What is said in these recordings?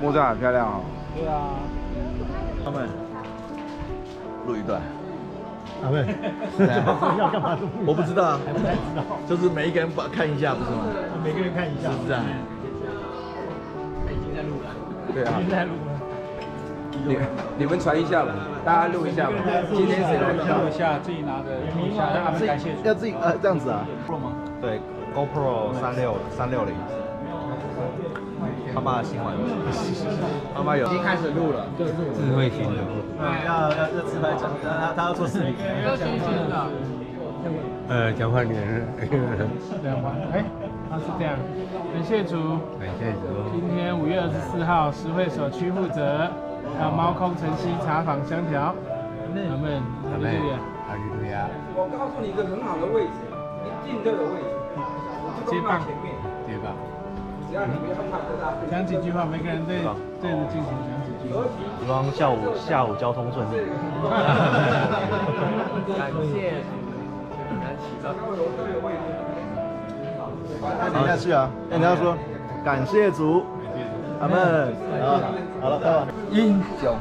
木栅很漂亮哦。对啊。他们录一段。啊，对。要干嘛录？我不知道啊，不太知道。就是每一个人把看一下，不是吗？每个人看一下，是不是啊？已经在录了。对啊。已经在录了。你你们传一下吧，大家录一下吧。今天谁来录一下？自己拿着录一下，让他们感谢。要自己呃这样子啊？Pro 吗？对，GoPro 三六三六零。他妈的新玩具，他妈有已经开始录了，智慧型的。要要要自拍讲，他他要做视频。要新型的。呃，交换年。这样吗？哎，他是这样。感谢主。感谢主。今天五月二十四号，实惠所区负责，有猫空晨曦茶坊香条。阿门。阿门。阿利路亚。我告诉你一个很好的位置，一定都有位置。接棒。接棒。讲几句话，每个人对对着镜头讲几句。希望下午下午交通顺利。感谢。等下去啊！哎，你要说感谢主，阿门。好，好了，到了。英雄，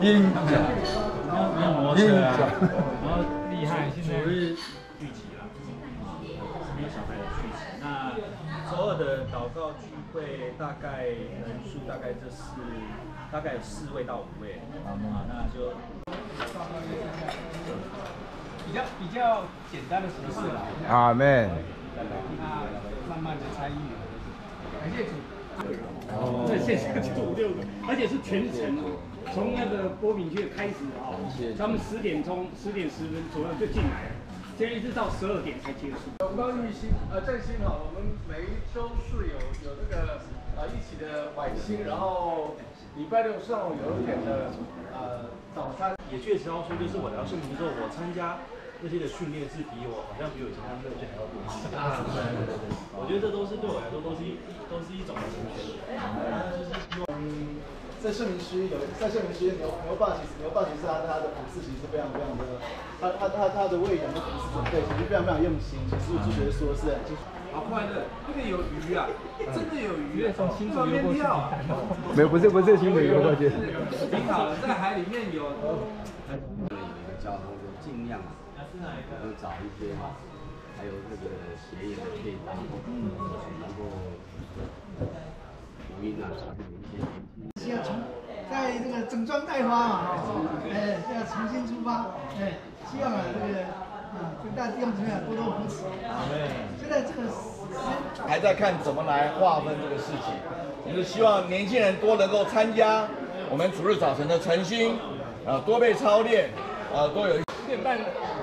英雄，英雄，然后厉害，现在那所有的祷告聚会大概人数大概就是大概有四位到五位，啊，那就比较比较简单的形式了。阿门。那慢慢的参与，感谢主。哦，这现在就五六个，而且是全程，从那个波敏区开始啊，他们十点钟十点十分左右就进来了，今天一直到十二点才结束。永光玉兴呃振兴哈，我们每一周是有有这个呃一起的晚星，然后礼拜六上午有一点的呃早餐。也确实要说，就是我来到圣明之后，我参加。那些的训练是比我好像比我以前参加训还要多。啊，对对对，我觉得这都是对我来说都是一都是一种成全。嗯，在圣明区有在圣明区牛牛爸其实牛爸其实他他的服饰其实非常非常的，他他他他的喂养的服饰准备其实非常非常用心，其实我就觉得说是好快乐，那个有鱼啊，真的有鱼，从新竹游过去。没有，不是不是新竹游过去。挺好的，在海里面有。交通就尽量。都找一些哈，还有这个斜眼的配方，嗯，然后福音啊，啥的一些。需要重在这个整装待发嘛，哎，要重新出发，哎，希望啊这个啊，就大弟兄姊妹多多扶持。现在这个还在看怎么来划分这个事情，我们是希望年轻人多能够参加我们主日早晨的晨星，啊，多被操练，啊，多有一。点半。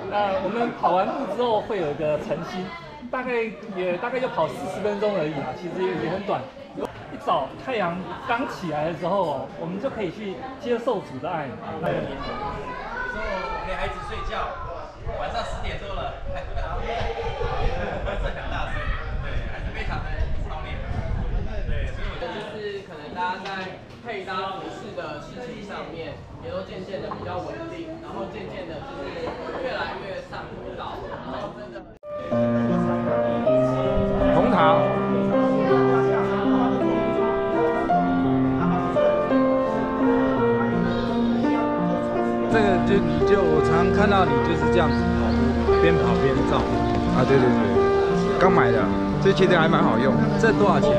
那我们跑完步之后会有一个晨星，大概也大概就跑四十分钟而已啊，其实也也很短。一早太阳刚起来的时候，我们就可以去接受主的爱。陪孩子睡觉，晚上十点多了，还不熬夜，还是很大声，对，还是非常的操练。对，所以我觉得就是可能大家在配搭服饰的事情上面，也都渐渐的比较稳定，然后渐渐的就是就我常看到你就是这样子跑步，边跑边照。啊，对对对，刚买的，这其实还蛮好用。这多少钱？